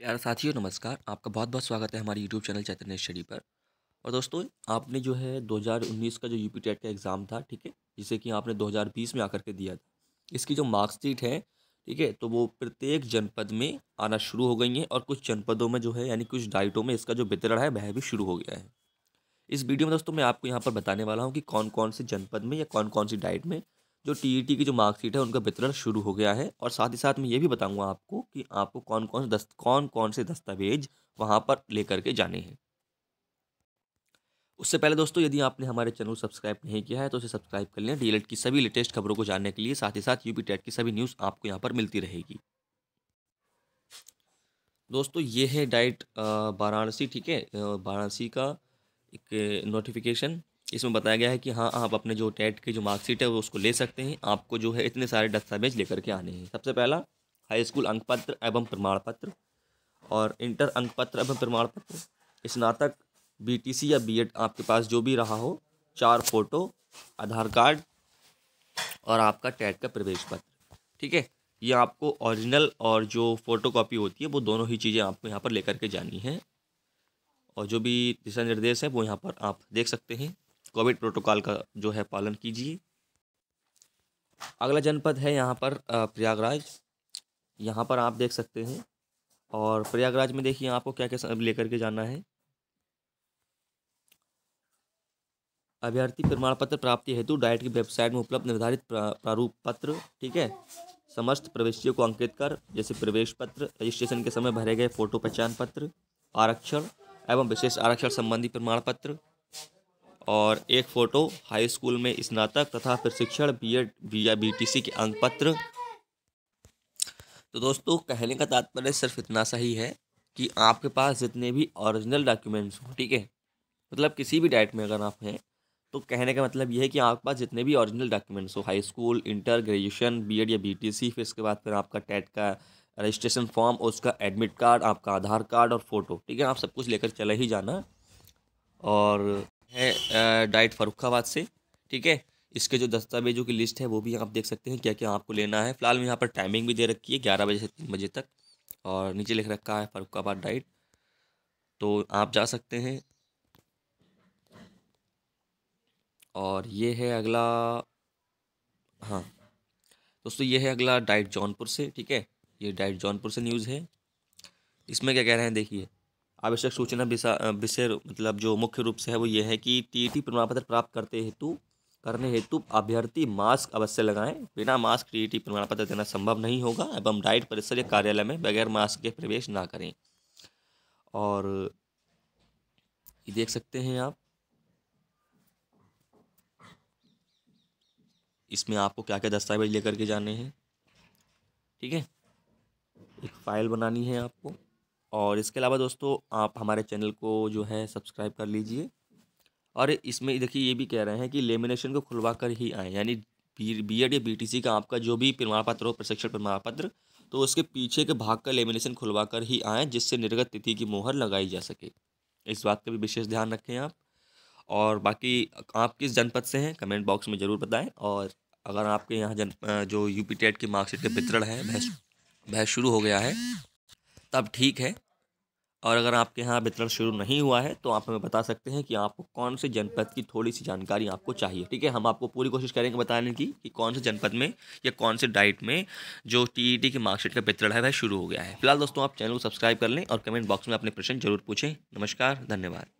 प्यारे साथियों, नमस्कार। आपका बहुत बहुत स्वागत है हमारे यूट्यूब चैनल चैतन्य स्टडी पर। और दोस्तों, आपने जो है 2019 का जो यूपी टेट का एग्ज़ाम था, ठीक है, जिसे कि आपने 2020 में आकर के दिया था, इसकी जो मार्कशीट है, ठीक है तो वो प्रत्येक जनपद में आना शुरू हो गई हैं और कुछ जनपदों में जो है, यानी कुछ डाइटों में इसका जो वितरण है, वह भी शुरू हो गया है। इस वीडियो में दोस्तों, मैं आपको यहाँ पर बताने वाला हूँ कि कौन कौन से जनपद में या कौन कौन सी डाइट में जो टीईटी की जो मार्कशीट है, उनका वितरण शुरू हो गया है। और साथ ही साथ मैं ये भी बताऊँगा आपको कि आपको कौन कौन से दस्त कौन कौन से दस्तावेज़ वहाँ पर लेकर के जाने हैं। उससे पहले दोस्तों, यदि आपने हमारे चैनल सब्सक्राइब नहीं किया है तो उसे सब्सक्राइब कर लें। डी की सभी लेटेस्ट खबरों को जानने के लिए साथ ही साथ यूपी टेट की सभी न्यूज़ आपको यहाँ पर मिलती रहेगी। दोस्तों, ये है डाइट वाराणसी, ठीक है? वाराणसी का एक नोटिफिकेशन। इसमें बताया गया है कि हाँ आप अपने जो टेट की जो मार्कशीट है, वो उसको ले सकते हैं। आपको जो है इतने सारे दस्तावेज़ लेकर के आने हैं। सबसे पहला, हाई स्कूल अंक पत्र एवं प्रमाण पत्र और इंटर अंक पत्र एवं प्रमाण पत्र। स्नातक बीटीसी या बीएड आपके पास जो भी रहा हो, चार फ़ोटो, आधार कार्ड और आपका टेट का प्रवेश पत्र। ठीक है? ये आपको ओरिजिनल और जो फ़ोटो कॉपी होती है, वो दोनों ही चीज़ें आपको यहाँ पर लेकर के जानी है। और जो भी दिशा निर्देश है, वो यहाँ पर आप देख सकते हैं। कोविड प्रोटोकॉल का जो है पालन कीजिए। अगला जनपद है यहाँ पर प्रयागराज। यहाँ पर आप देख सकते हैं। और प्रयागराज में देखिए आपको क्या क्या लेकर के जाना है। अभ्यर्थी प्रमाण पत्र प्राप्ति हेतु डाइट की वेबसाइट में उपलब्ध निर्धारित प्रारूप पत्र, ठीक है? समस्त प्रवेशियों को अंकित कर, जैसे प्रवेश पत्र, रजिस्ट्रेशन के समय भरे गए फ़ोटो पहचान पत्र, आरक्षण एवं विशेष आरक्षण संबंधी प्रमाण पत्र और एक फ़ोटो हाई स्कूल में स्नातक तथा प्रशिक्षण बी एड या बी टी सी के अंक पत्र तो दोस्तों, कहने का तात्पर्य सिर्फ़ इतना सही है कि आपके पास जितने भी ओरिजिनल डॉक्यूमेंट्स हों, ठीक है? मतलब किसी भी डाइट में अगर आप हैं तो कहने का मतलब ये है कि आपके पास जितने भी ओरिजिनल डॉक्यूमेंट्स हो high school inter graduation B Ed या बीटीसी फिर इसके बाद फिर आपका टेट का रजिस्ट्रेशन फॉर्म उसका एडमिट कार्ड आपका आधार कार्ड और फ़ोटो ठीक है? आप सब कुछ लेकर चले ही जाना। और है डाइट फरुखाबाद से, ठीक है? इसके जो दस्तावेजों की लिस्ट है, वो भी आप देख सकते हैं क्या क्या आपको लेना है। फ़िलहाल में यहाँ पर टाइमिंग भी दे रखी है, ग्यारह बजे से तीन बजे तक, और नीचे लिख रखा है फरुखाबाद डाइट। तो आप जा सकते हैं। और ये है अगला हाँ दोस्तों ये है अगला डाइट जौनपुर से, ठीक है? ये डाइट जौनपुर से न्यूज़ है। इसमें क्या कह रहे हैं, देखिए। आवश्यक सूचना विषय मतलब जो मुख्य रूप से है, वो ये है कि टीईटी प्रमाण पत्र प्राप्त करते हेतु, करने हेतु अभ्यर्थी मास्क अवश्य लगाएँ। बिना मास्क टीईटी प्रमाण पत्र देना संभव नहीं होगा, एवं डाइट परिसर या कार्यालय में बगैर मास्क के प्रवेश ना करें। और ये देख सकते हैं आप। इसमें आपको क्या क्या दस्तावेज़ लेकर के जाने हैं। ठीक है? एक फ़ाइल बनानी है आपको। और इसके अलावा दोस्तों, आप हमारे चैनल को जो है सब्सक्राइब कर लीजिए। और इसमें देखिए, ये भी कह रहे हैं कि लेमिनेशन को खुलवा कर ही आएँ, यानी बी एड या बी टी सी का आपका जो भी प्रमाण पत्र हो, प्रशिक्षण प्रमाण पत्र तो उसके पीछे के भाग का लेमिनेशन खुलवा कर ही आएँ, जिससे निर्गत तिथि की मोहर लगाई जा सके। इस बात का भी विशेष ध्यान रखें आप। और बाकी आप किस जनपद से हैं, कमेंट बॉक्स में ज़रूर बताएँ। और अगर आपके यहाँ जन जो यू पी टेट की मार्कशीट का वितरण है वह वह शुरू हो गया है, तब ठीक है। और अगर आपके यहाँ वितरण शुरू नहीं हुआ है तो आप हमें बता सकते हैं कि आपको कौन से जनपद की थोड़ी सी जानकारी आपको चाहिए, ठीक है? हम आपको पूरी कोशिश करेंगे बताने की कि कौन से जनपद में या कौन से डाइट में जो टीईटी की मार्कशीट का वितरण है, वह शुरू हो गया है। फ़िलहाल दोस्तों, आप चैनल को सब्सक्राइब कर लें और कमेंट बॉक्स में अपने प्रश्न ज़रूर पूछें। नमस्कार, धन्यवाद।